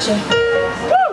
Woo.